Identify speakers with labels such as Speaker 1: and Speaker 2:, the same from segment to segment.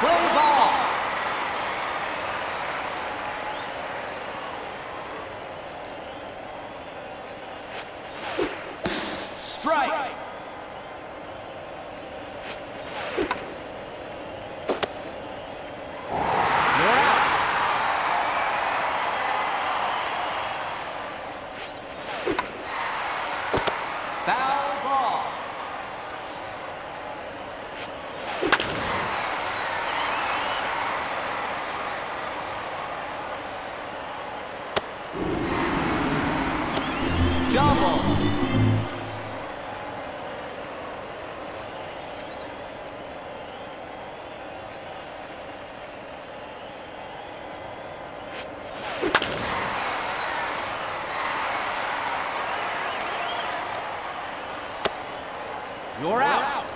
Speaker 1: Play ball. Strike. You're out. Foul ball. Double. You're out.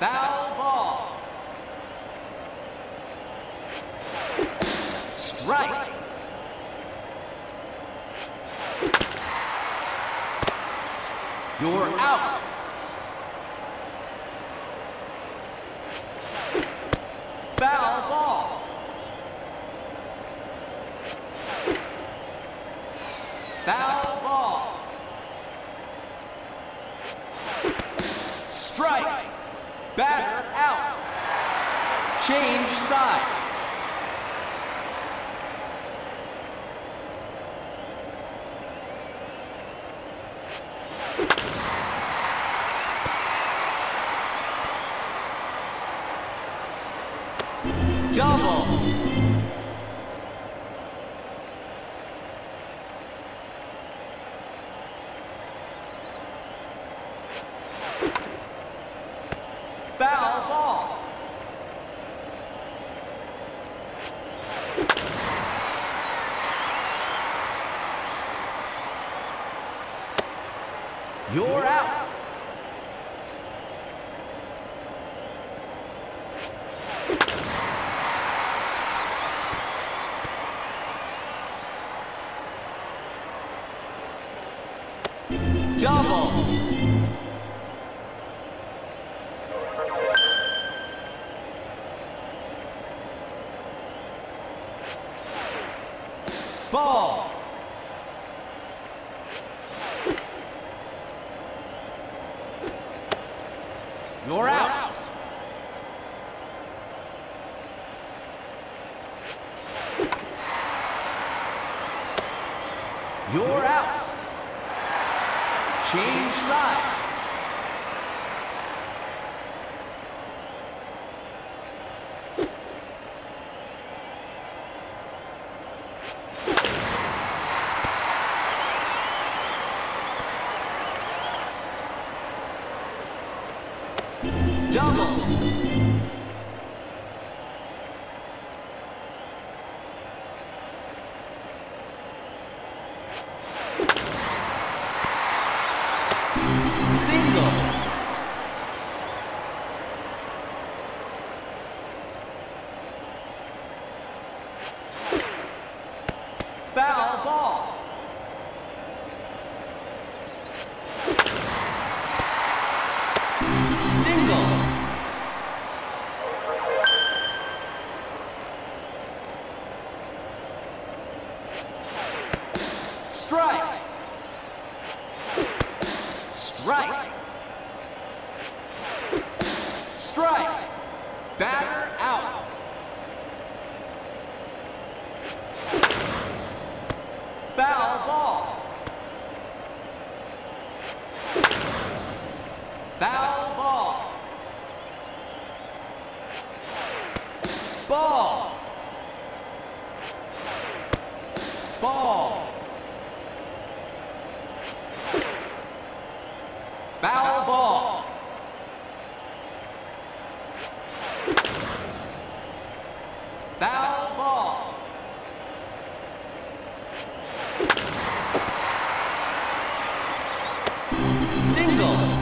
Speaker 1: Foul ball. Strike. You're out. Foul ball. Foul ball. Strike. Batter out. Change sides. Double. Foul ball. You're out. Double. Ball. You're out. You're out. Change sides. Single. Foul ball. Single. batter out. Foul ball. Foul ball. Ball. Ball. Single.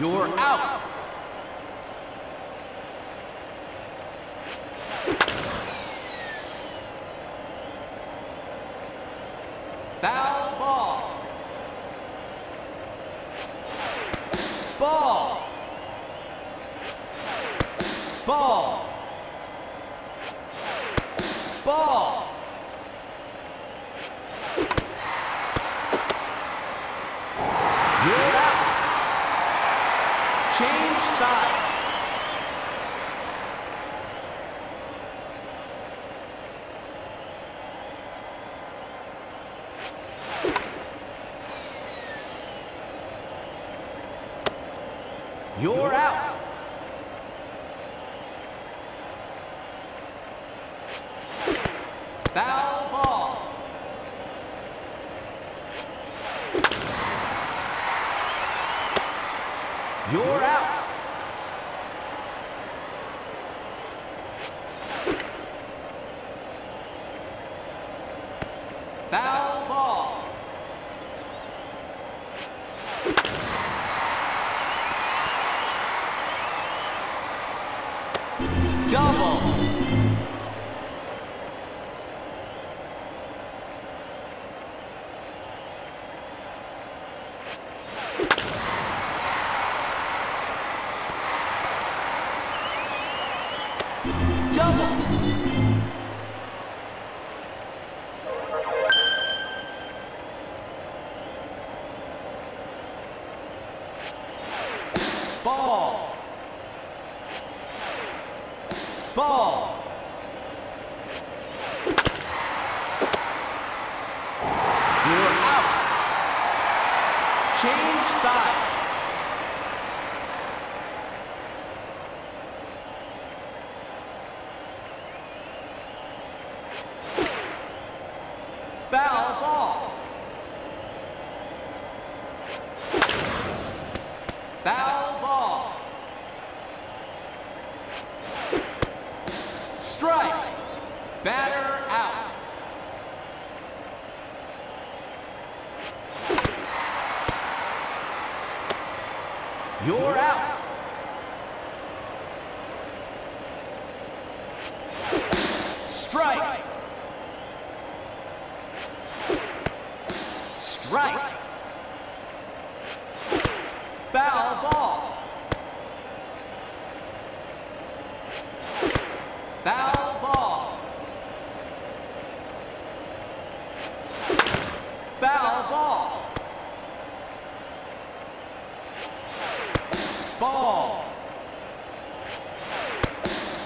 Speaker 1: You're out. Foul ball. Ball. Ball. Ball. You're out. Change sides. You're out. Foul ball. You're out. Change sides. Foul ball. Foul ball. Strike. Batter out. You're out. Strike. Strike. Foul ball. Foul ball. Foul ball. Ball.